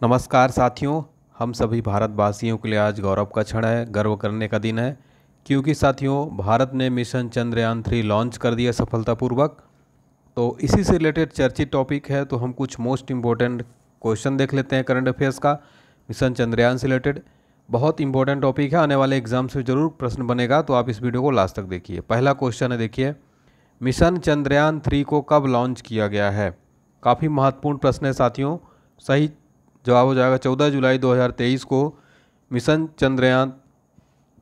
नमस्कार साथियों, हम सभी भारतवासियों के लिए आज गौरव का क्षण है, गर्व करने का दिन है। क्योंकि साथियों, भारत ने मिशन चंद्रयान थ्री लॉन्च कर दिया सफलतापूर्वक। तो इसी से रिलेटेड चर्चित टॉपिक है तो हम कुछ मोस्ट इम्पोर्टेंट क्वेश्चन देख लेते हैं करंट अफेयर्स का, मिशन चंद्रयान से रिलेटेड। बहुत इंपॉर्टेंट टॉपिक है, आने वाले एग्ज़ाम से ज़रूर प्रश्न बनेगा तो आप इस वीडियो को लास्ट तक देखिए। पहला क्वेश्चन है, देखिए, मिशन चंद्रयान थ्री को कब लॉन्च किया गया है? काफ़ी महत्वपूर्ण प्रश्न है साथियों, सही जवाब हो जाएगा चौदह जुलाई 2023 को मिशन चंद्रयान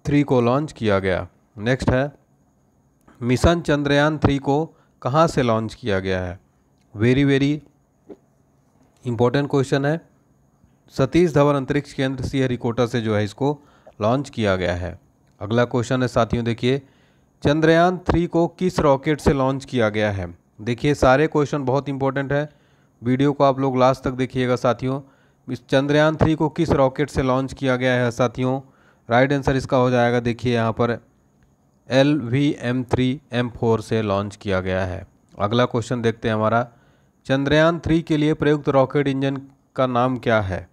थ्री को लॉन्च किया गया। नेक्स्ट है, मिशन चंद्रयान थ्री को कहाँ से लॉन्च किया गया है? वेरी वेरी इंपॉर्टेंट क्वेश्चन है। सतीश धवन अंतरिक्ष केंद्र सी हरिकोटा से जो है इसको लॉन्च किया गया है। अगला क्वेश्चन है, साथियों देखिए, चंद्रयान थ्री को किस रॉकेट से लॉन्च किया गया है? देखिए, सारे क्वेश्चन बहुत इंपॉर्टेंट है। वीडियो को आप लोग लास्ट तक देखिएगा, साथियों। इस चंद्रयान थ्री को किस रॉकेट से लॉन्च किया गया है साथियों? राइट आंसर इसका हो जाएगा, देखिए यहाँ पर L V M three, M four से लॉन्च किया गया है। अगला क्वेश्चन देखते हैं हमारा। चंद्रयान थ्री के लिए प्रयुक्त रॉकेट इंजन का नाम क्या है?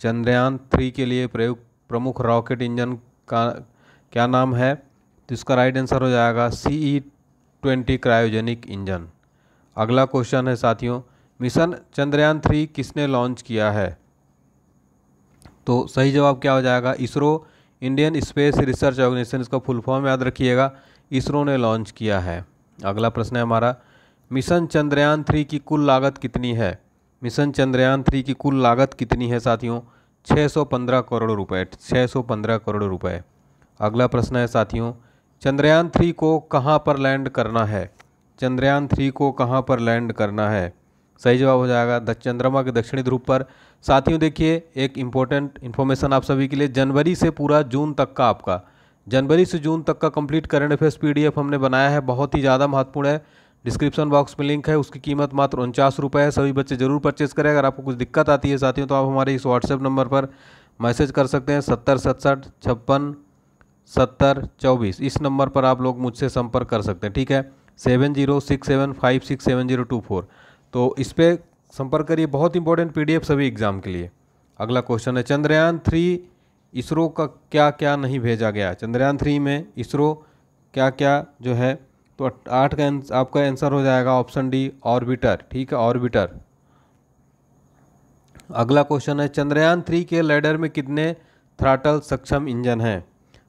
चंद्रयान थ्री के लिए प्रयुक्त प्रमुख रॉकेट इंजन का क्या नाम है? तो इसका राइट आंसर हो जाएगा C E twenty cryogenic engine. अगला क्वेश्चन है साथियों, मिशन चंद्रयान थ्री किसने लॉन्च किया है? तो सही जवाब क्या हो जाएगा? ISRO Indian space research organisation, इसका फुल फॉर्म याद रखिएगा। इसरो ने लॉन्च किया है। अगला प्रश्न है हमारा, मिशन चंद्रयान थ्री की कुल लागत कितनी है? मिशन चंद्रयान थ्री की कुल लागत कितनी है साथियों? 615 करोड़ रुपए 615 करोड़ रुपए। अगला प्रश्न है साथियों, चंद्रयान थ्री को कहाँ पर लैंड करना है? चंद्रयान थ्री को कहाँ पर लैंड करना है? सही जवाब हो जाएगा, चंद्रमा के दक्षिणी ध्रुव पर। साथियों, देखिए, एक इम्पोर्टेंट इन्फॉर्मेशन आप सभी के लिए, जनवरी से पूरा जून तक का आपका। जनवरी से जून तक का कंप्लीट करंट अफेयर्स पीडीएफ हमने बनाया है, बहुत ही ज़्यादा महत्वपूर्ण है। डिस्क्रिप्शन बॉक्स में लिंक है, उसकी कीमत मात्र उनचास रुपये है। सभी बच्चे ज़रूर परचेज करें। अगर आपको कुछ दिक्कत आती है साथियों तो आप हमारे इस व्हाट्सएप नंबर पर मैसेज कर सकते हैं, सत्तर सतसठ छप्पन, सत्तर, चौबीस। इस नंबर पर आप लोग मुझसे संपर्क कर सकते हैं, ठीक है? Seven zero six seven five six seven zero two four. तो इस पर संपर्क करिए, बहुत इंपॉर्टेंट पीडीएफ सभी एग्ज़ाम के लिए। अगला क्वेश्चन है, चंद्रयान थ्री इसरो का क्या क्या नहीं भेजा गया? चंद्रयान थ्री में इसरो क्या क्या जो है तो आठ का आपका आंसर हो जाएगा ऑप्शन डी ऑर्बिटर ठीक है ऑर्बिटर अगला क्वेश्चन है, चंद्रयान थ्री के लैडर में कितने थ्राटल सक्षम इंजन हैं?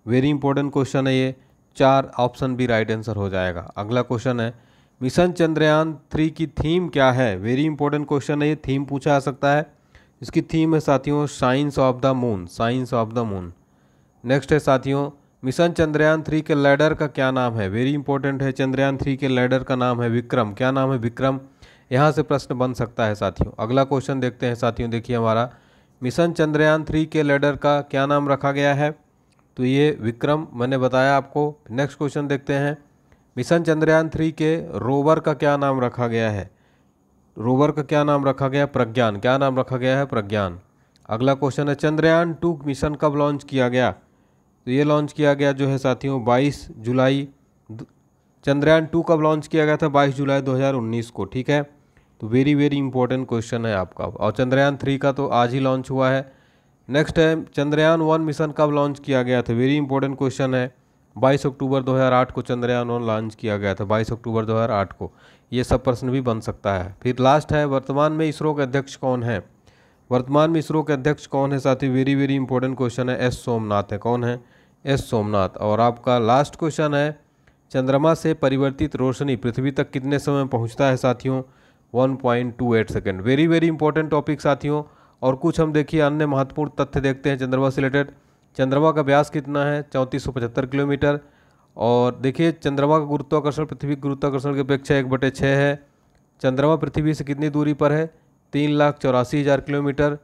वेरी इंपॉर्टेंट क्वेश्चन है ये, चार ऑप्शन भी राइट आंसर हो जाएगा। अगला क्वेश्चन है मिशन चंद्रयान थ्री की थीम क्या है? वेरी इंपॉर्टेंट क्वेश्चन है, ये थीम पूछा जा सकता है। इसकी थीम है साथियों science of the moon science of the moon next है साथियों, मिशन चंद्रयान थ्री के लैडर का क्या नाम है? वेरी इंपॉर्टेंट है, चंद्रयान थ्री के लैडर का नाम है विक्रम। क्या नाम है विक्रम? यहाँ से प्रश्न बन सकता है साथियों। अगला क्वेश्चन देखते हैं साथियों, देखिए हमारा। मिशन चंद्रयान थ्री के लैडर का क्या नाम रखा गया है? तो ये विक्रम, मैंने बताया आपको। नेक्स्ट क्वेश्चन देखते हैं। मिशन चंद्रयान थ्री के रोवर का क्या नाम रखा गया है? रोवर का क्या नाम रखा गया? प्रज्ञान। क्या नाम रखा गया है? प्रज्ञान। अगला क्वेश्चन है, चंद्रयान टू मिशन कब लॉन्च किया गया? तो ये लॉन्च किया गया जो है साथियों 22 जुलाई चंद्रयान टू कब लॉन्च किया गया था? 22 जुलाई 2019 को, ठीक है? तो वेरी वेरी इंपॉर्टेंट क्वेश्चन है आपका। और चंद्रयान थ्री का तो आज ही लॉन्च हुआ है। नेक्स्ट है, चंद्रयान वन मिशन कब लॉन्च किया गया था? वेरी इंपॉर्टेंट क्वेश्चन है। 22 अक्टूबर 2008 को चंद्रयान वन लॉन्च किया गया था 22 अक्टूबर 2008 को। ये सब प्रश्न भी बन सकता है। फिर लास्ट है, वर्तमान में इसरो के अध्यक्ष कौन है? वर्तमान में इसरो के अध्यक्ष कौन है साथी? वेरी वेरी इंपॉर्टेंट क्वेश्चन है। एस सोमनाथ है। कौन है? एस सोमनाथ। और आपका लास्ट क्वेश्चन है, चंद्रमा से परिवर्तित रोशनी पृथ्वी तक कितने समय पहुँचता है साथियों? 1.28 second. Very very important topic साथियों। और कुछ हम देखिए अन्य महत्वपूर्ण तथ्य देखते हैं चंद्रमा से रिलेटेड चंद्रमा का व्यास कितना है? चौंतीस किलोमीटर। और देखिए, चंद्रमा का गुरुत्वाकर्षण पृथ्वी गुरुत्वाकर्षण की अपेक्षा एक बटे छः है। चंद्रमा पृथ्वी से कितनी दूरी पर है? तीन लाख चौरासी हज़ार किलोमीटर।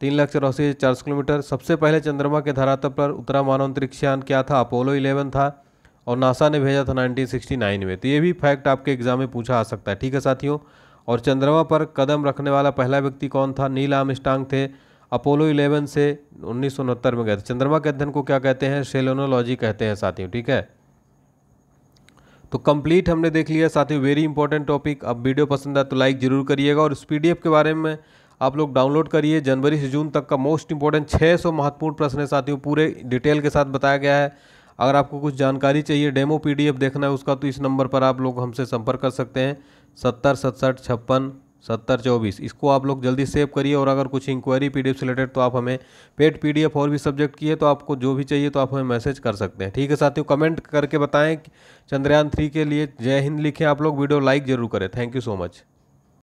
तीन लाख चौरासी हज़ार चार सौ किलोमीटर। सबसे पहले चंद्रमा के धरातल पर उतरा मानव अंतरिक्षयान क्या था? अपोलो इलेवन था और नासा ने भेजा था 1969 में। तो ये भी फैक्ट आपके एग्ज़ाम में पूछा आ सकता है। ठीक है साथियों, और चंद्रमा पर कदम रखने वाला पहला व्यक्ति कौन था? नील आमस्टांग थे। अपोलो 11 से उन्नीस सौ उनहत्तर में गए थे। चंद्रमा के अध्ययन को क्या कहते हैं? सेलोनोलॉजी कहते हैं साथियों, ठीक है? तो कंप्लीट हमने देख लिया साथियों, वेरी इंपॉर्टेंट टॉपिक। अब वीडियो पसंद आए तो लाइक ज़रूर करिएगा और इस पीडीएफ के बारे में आप लोग डाउनलोड करिए। जनवरी से जून तक का मोस्ट इंपॉर्टेंट 600 महत्वपूर्ण प्रश्न है साथियों, पूरे डिटेल के साथ बताया गया है। अगर आपको कुछ जानकारी चाहिए, डेमो पीडीएफ देखना है उसका तो इस नंबर पर आप लोग हमसे संपर्क कर सकते हैं। सत्तर, सतसठ, छप्पन सत्तर चौबीस। इसको आप लोग जल्दी सेव करिए और अगर कुछ इंक्वायरी पीडीएफ से रिलेटेड तो आप हमें पेड पीडीएफ और भी सब्जेक्ट की है तो आपको जो भी चाहिए तो आप हमें मैसेज कर सकते हैं। ठीक है साथियों कमेंट करके बताएँ चंद्रयान थ्री के लिए जय हिंद लिखें आप लोग वीडियो लाइक ज़रूर करें। Thank you so much